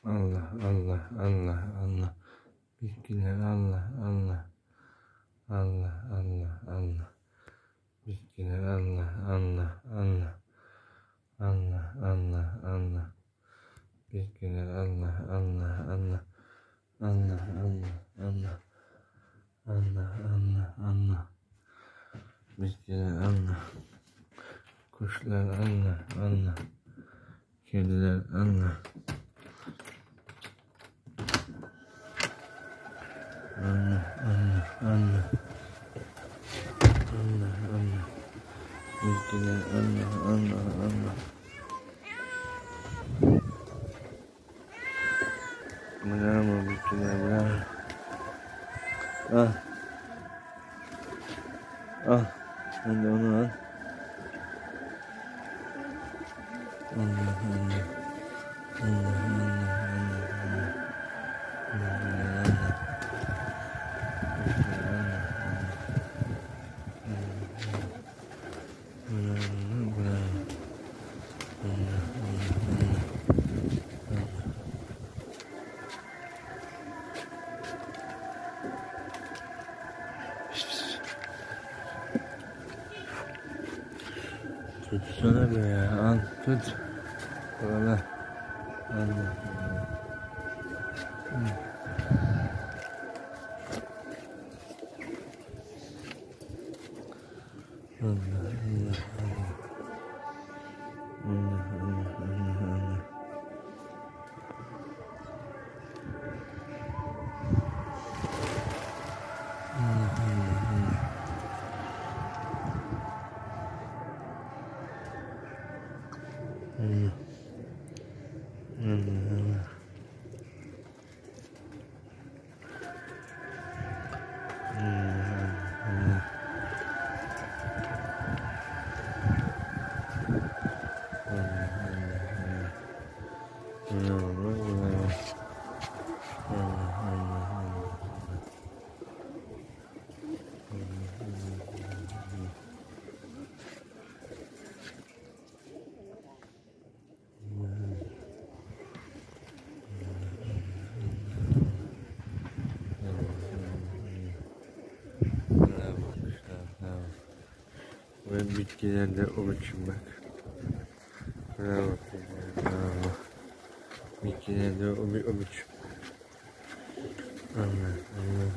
Allah Allah Allah Allah. Bitkiler Allah Allah. Allah Allah Allah. Bitkiler Allah Allah Allah. Allah Allah Allah. Bitkiler Allah Allah Allah. Allah Allah Allah. Allah Allah Allah. Bitkiler Allah. Kuşlar Allah Allah. Kediler Allah. Anna, Anna, Anna. Anna, Anna. Mestinya Anna, Anna, Anna. Berapa, mestinya berapa. Ah. Ah. Anna, Anna. Anna. Tutsana be ya. Al tut. Allah. Allah Allah Allah. Allah 嗯。Ben bitkilerde oruçum bak. Bravo. Bravo. Bitkilerde oruç. Allah Allah.